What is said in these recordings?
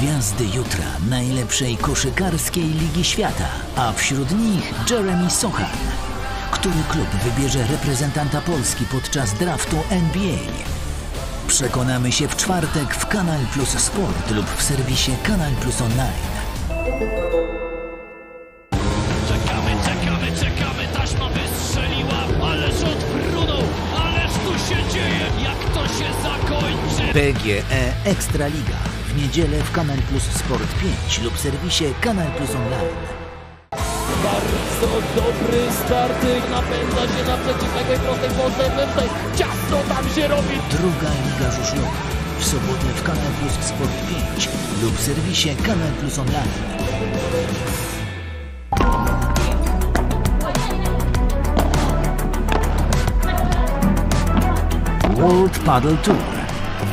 Gwiazdy jutra najlepszej koszykarskiej ligi świata, a wśród nich Jeremy Sochan. Który klub wybierze reprezentanta Polski podczas draftu NBA? Przekonamy się w czwartek w Kanal Plus Sport lub w serwisie Kanal Plus Online. Czekamy, czekamy, czekamy, taśma wystrzeliła, ależ odfrunął, ależ tu się dzieje, jak to się zakończy. PGE Ekstraliga w niedzielę w Kanal Plus Sport 5 lub serwisie Kanal Plus Online. Bardzo dobry startyk, napędza się naprzeciw lewej prostej podstępnej, ciasno tam się robi. Druga Liga Żużlowa w sobotę w Kanal Plus Sport 5 lub w serwisie Kanal Plus Online. World Paddle Tour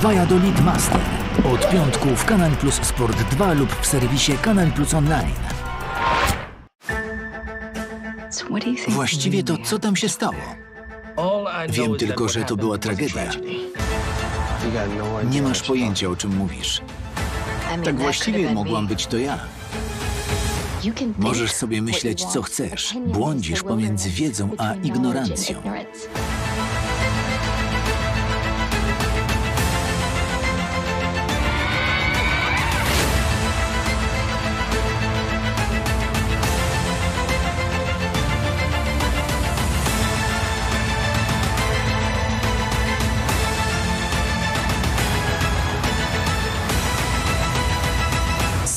Valladolid Master od piątku w Kanal Plus Sport 2 lub w serwisie Kanal Plus Online. Właściwie to co tam się stało? Wiem tylko, że to była tragedia. Nie masz pojęcia, o czym mówisz. Tak właściwie mogłam być to ja. Możesz sobie myśleć, co chcesz. Błądzisz pomiędzy wiedzą a ignorancją.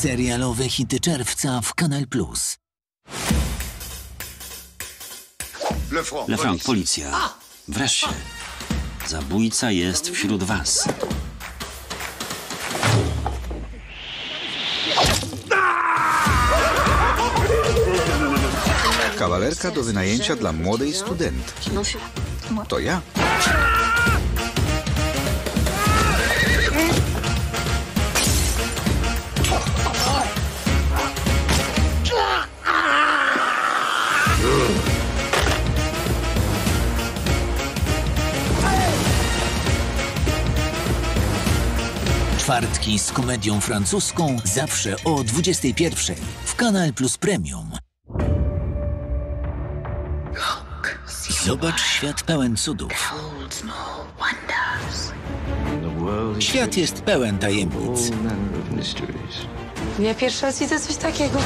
Serialowe hity czerwca w Kanal Plus. Lefranc, policja. Wreszcie. Zabójca jest wśród was. Kawalerka do wynajęcia dla młodej studentki. To ja. Czwartki z komedią francuską zawsze o 21 w Kanal Plus Premium. Zobacz świat pełen cudów. Świat jest pełen tajemnic. Ja pierwszy raz widzę coś takiego.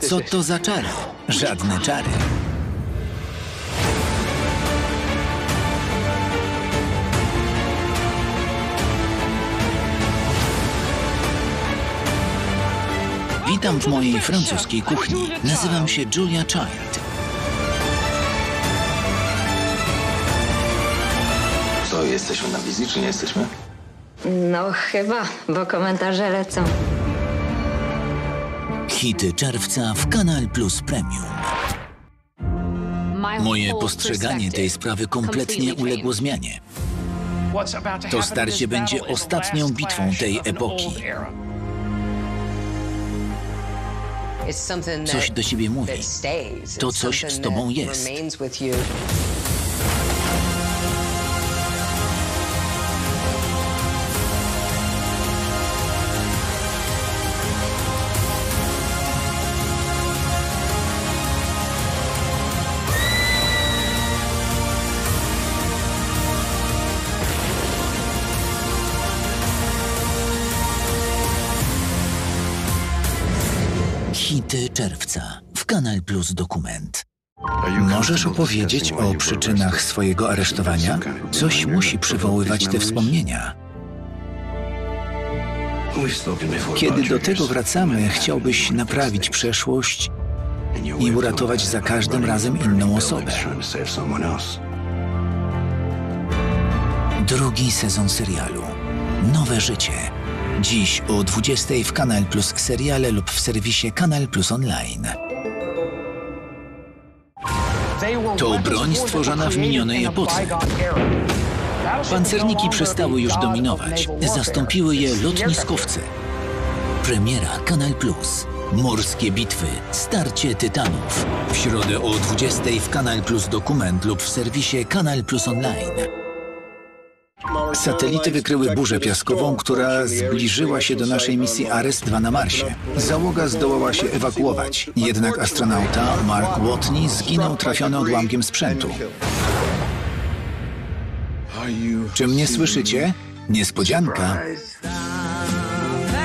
Co to za czary? Żadne czary. Witam w mojej francuskiej kuchni. Nazywam się Julia Child. To jesteśmy na wizji, czy nie jesteśmy? No chyba, bo komentarze lecą. Hity czerwca w Kanal Plus Premium. Moje postrzeganie tej sprawy kompletnie uległo zmianie. To starcie będzie ostatnią bitwą tej epoki. Coś do ciebie mówi. To coś z tobą jest. Czerwca w Kanal Plus Dokument. Możesz opowiedzieć o przyczynach swojego aresztowania? Coś musi przywoływać te wspomnienia. Kiedy do tego wracamy, chciałbyś naprawić przeszłość i uratować za każdym razem inną osobę. Drugi sezon serialu. Nowe życie. Dziś o 20 w Kanal Plus seriale lub w serwisie Kanal Plus Online. To broń stworzona w minionej epoce. Pancerniki przestały już dominować. Zastąpiły je lotniskowce. Premiera Kanal Plus. Morskie bitwy, starcie tytanów. W środę o 20 w Kanal Plus Dokument lub w serwisie Kanal Plus Online. Satelity wykryły burzę piaskową, która zbliżyła się do naszej misji Ares-2 na Marsie. Załoga zdołała się ewakuować, jednak astronauta Mark Watney zginął trafiony odłamkiem sprzętu. Czy mnie słyszycie? Niespodzianka.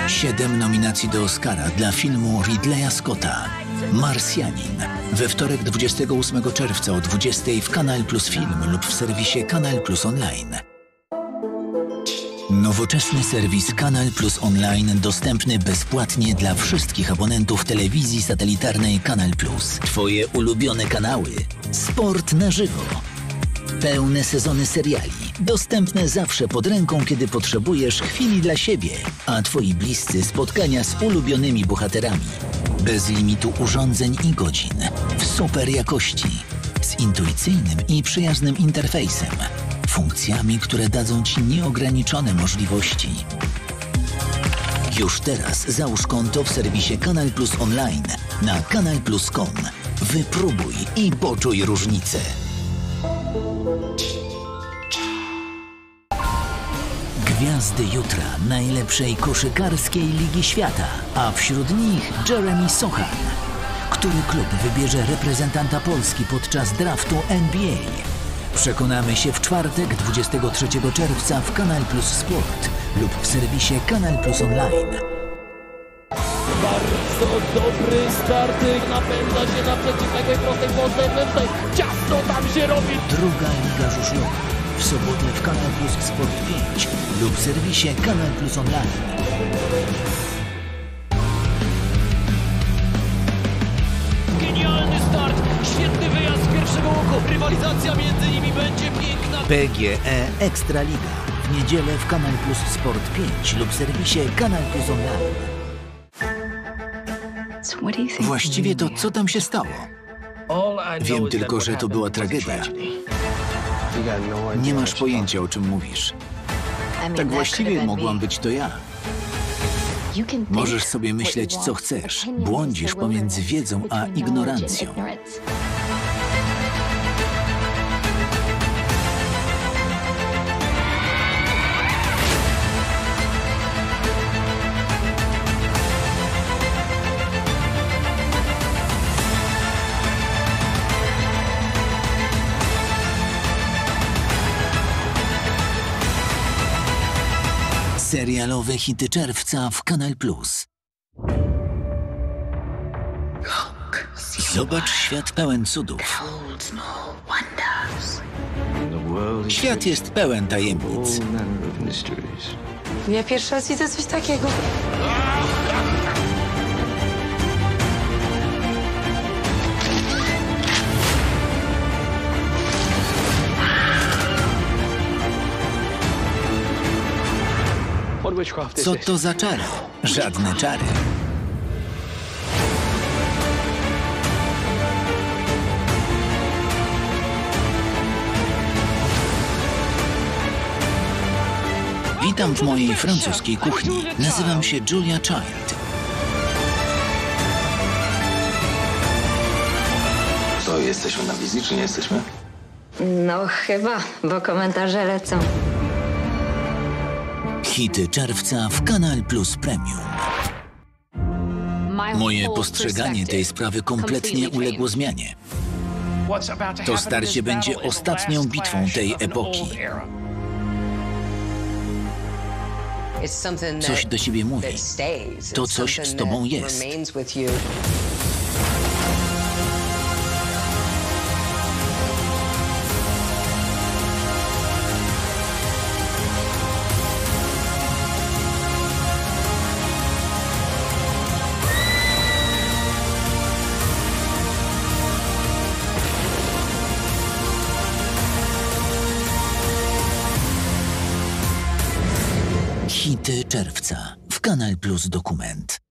Siedem nominacji do Oscara dla filmu Ridleya Scotta. Marsjanin. We wtorek 28 czerwca o 20 w Kanal Plus Film lub w serwisie Kanal Plus Online. Nowoczesny serwis Kanal Plus Online dostępny bezpłatnie dla wszystkich abonentów telewizji satelitarnej Kanal Plus. Twoje ulubione kanały. Sport na żywo. Pełne sezony seriali, dostępne zawsze pod ręką, kiedy potrzebujesz chwili dla siebie, a twoi bliscy spotkania z ulubionymi bohaterami. Bez limitu urządzeń i godzin, w super jakości, z intuicyjnym i przyjaznym interfejsem, funkcjami, które dadzą ci nieograniczone możliwości. Już teraz załóż konto w serwisie Kanal Plus Online na kanalplus.com. Wypróbuj i poczuj różnicę. Gwiazdy jutra najlepszej koszykarskiej ligi świata, a wśród nich Jeremy Sochan. Który klub wybierze reprezentanta Polski podczas draftu NBA? Przekonamy się w czwartek 23 czerwca w Kanal Plus Sport lub w serwisie Kanal Plus Online. Bardzo dobry startyk, napędza się na przeciwległej prostej podstępnej. Ciasno tam się robi. Druga Liga Żużlowa. W sobotę w Kanal Plus Sport 5 lub w serwisie Kanal Plus Online. Genialny start, świetny wyjazd łuku. Rywalizacja między nimi będzie piękna. PGE Ekstraliga. W niedzielę w Kanal Plus Sport 5 lub w serwisie Kanal Plus Online. Właściwie to co tam się stało? Wiem tylko, że to była tragedia. Nie masz pojęcia, o czym mówisz. Tak właściwie mogłam być to ja. Możesz sobie myśleć, co chcesz. Błądzisz pomiędzy wiedzą a ignorancją. Serialowe hity czerwca w Kanal Plus. Zobacz świat pełen cudów. Świat jest pełen tajemnic. Ja pierwszy raz widzę coś takiego. Co to za czary? Żadne czary. Witam w mojej francuskiej kuchni. Nazywam się Julia Child. To jesteśmy na wizji, czy nie jesteśmy? No chyba, bo komentarze lecą. Hity czerwca w Kanal Plus Premium. Moje postrzeganie tej sprawy kompletnie uległo zmianie. To starcie będzie ostatnią bitwą tej epoki. Coś do ciebie mówi. To coś z tobą jest. Hity czerwca w Kanal Plus Dokument.